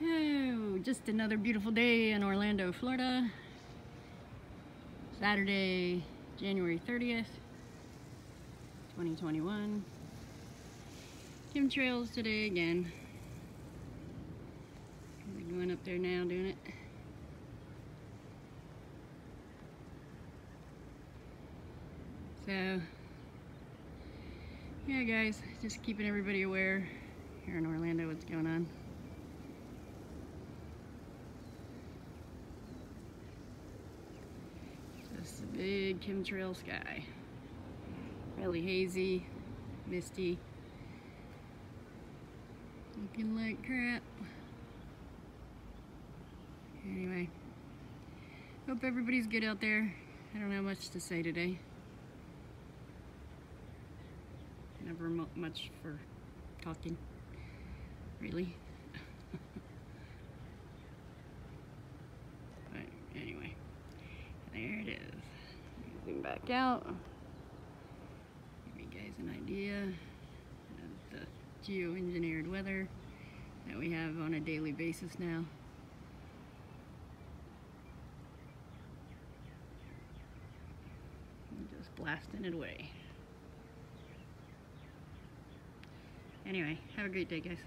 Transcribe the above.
Oh, just another beautiful day in Orlando, Florida. Saturday, January 30th, 2021. Chemtrails today again. We're going up there now doing it. So, yeah guys, just keeping everybody aware here in Orlando what's going on. Just a big chemtrail sky. Really hazy, misty. Looking like crap. Anyway, hope everybody's good out there. I don't have much to say today. Never much for talking, really. but anyway, there it is. Zoom back out. Give you guys an idea of the geoengineered weather that we have on a daily basis now. just blasting it away. Anyway, have a great day, guys.